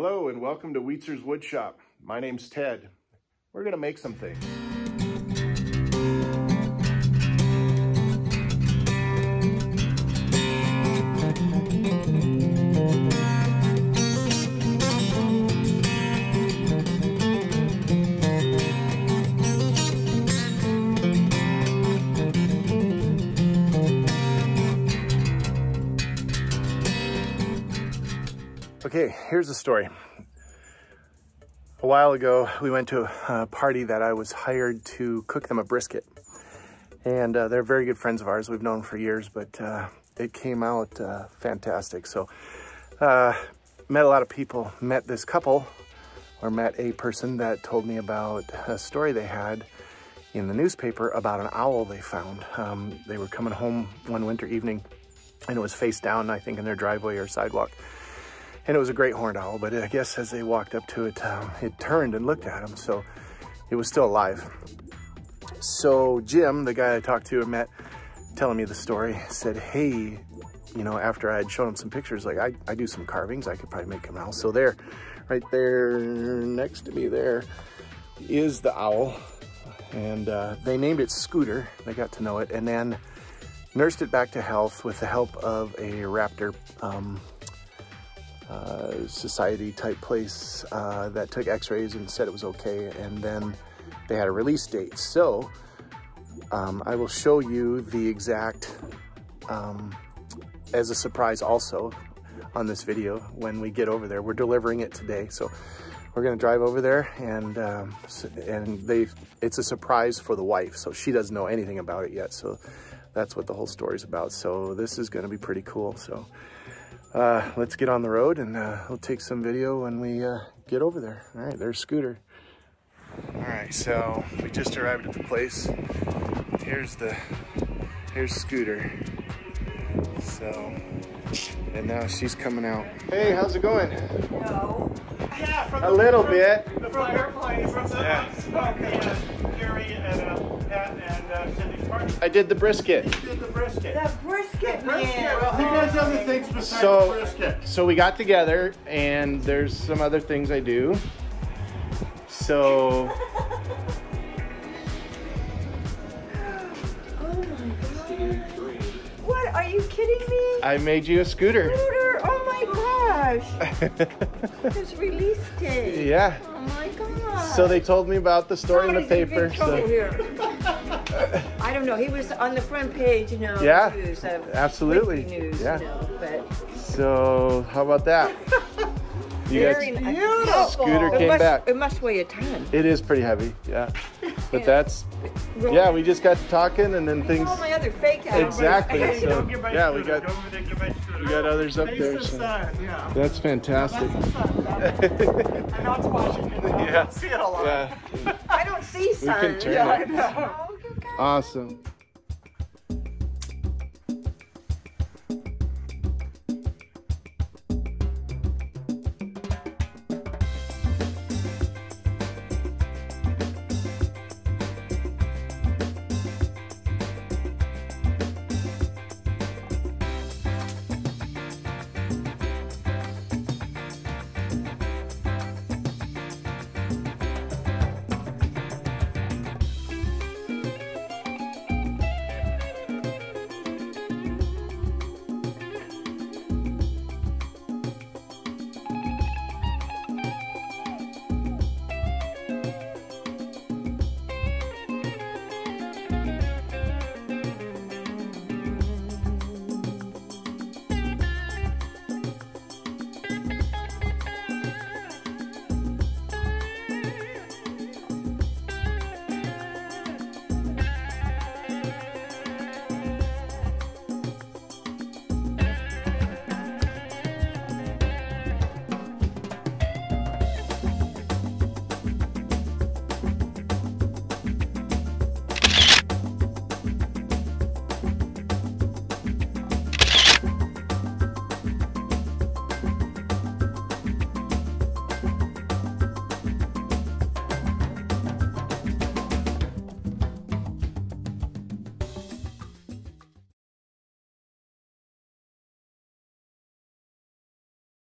Hello and welcome to Weetzer's Woodshop. My name's Ted. We're gonna make some things. Okay, here's the story. A while ago, we went to a party that I was hired to cook them a brisket. And uh, they're very good friends of ours. We've known for years, but uh, it came out uh, fantastic. So, uh, met a lot of people. Met this couple, or met a person that told me about a story they had in the newspaper about an owl they found. Um, they were coming home one winter evening, and it was face down, I think, in their driveway or sidewalk and it was a great horned owl, but I guess as they walked up to it, um, it turned and looked at him, so it was still alive. So Jim, the guy I talked to and met, telling me the story, said, hey, you know, after I had shown him some pictures, like I, I do some carvings, I could probably make an owl. So there, right there next to me there is the owl. And uh, they named it Scooter. They got to know it and then nursed it back to health with the help of a raptor um, uh, society type place uh, that took x-rays and said it was okay and then they had a release date. So um, I will show you the exact um, as a surprise also on this video when we get over there. We're delivering it today so we're gonna drive over there and um, and they it's a surprise for the wife so she doesn't know anything about it yet so that's what the whole story is about. So this is gonna be pretty cool so uh, let's get on the road and uh, we'll take some video when we uh, get over there. All right, there's Scooter. All right, so we just arrived at the place. Here's the, here's Scooter. So, and now she's coming out. Hey, how's it going? No. Yeah, from A little from, bit. From airplane, from the Yeah. okay, I did the brisket. You did the brisket. The brisket, Brisket. man. Well, who does other things besides So- the brisket? So we got together and there's some other things I do. So Oh my god. What? Are you kidding me? I made you a scooter. Scooter, oh my gosh. His release date. yeah. Oh my god. So they told me about the story in the paper. big trouble So. I don't know. He was on the front page, you know. Yeah, news of absolutely. News, Yeah. You know, but So how about that? You very got nice. beautiful. Scooter it came must, back. It must weigh a ton. It is pretty heavy, yeah. But Yeah. that's yeah. We just got talking, and then things. All my other fake. Exactly. So, don't get my yeah, we got- Go over get my we got others up there, so- yeah. That's fantastic. That's the sun. I know it's Washington. I Yeah. don't see it a lot. Yeah. I don't see sun. can turn Yeah, Awesome.